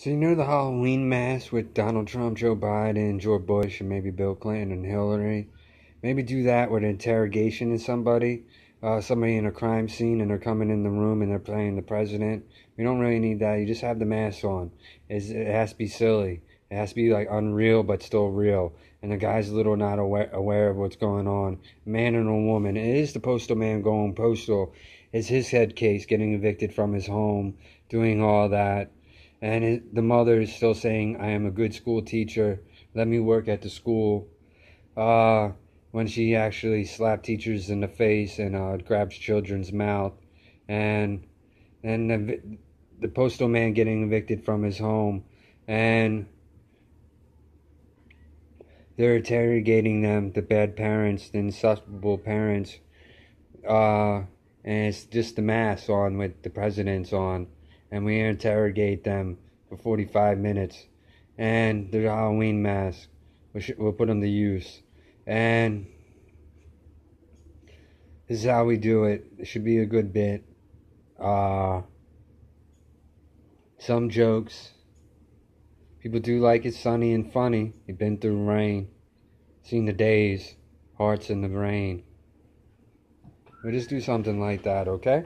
So you know the Halloween mask with Donald Trump, Joe Biden, George Bush, and maybe Bill Clinton and Hillary? Maybe do that with interrogation of somebody, uh, somebody in a crime scene, and they're coming in the room and they're playing the president. We don't really need that. You just have the mask on. It's, it has to be silly. It has to be like unreal but still real. And the guy's a little not aware, aware of what's going on. Man and a woman. It is the postal man going postal. It's his head case getting evicted from his home, doing all that and it, the mother is still saying, I am a good school teacher. Let me work at the school. Uh, when she actually slapped teachers in the face and uh, grabs children's mouth. And, and the, the postal man getting evicted from his home. And they're interrogating them, the bad parents, the insufferable parents. Uh, and it's just the mask on with the president's on and we interrogate them for 45 minutes. And the Halloween mask, we'll put them to use. And this is how we do it. It should be a good bit. Uh, some jokes. People do like it sunny and funny. You've been through rain, seen the days, hearts in the rain. We'll just do something like that, okay?